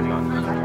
Adiós.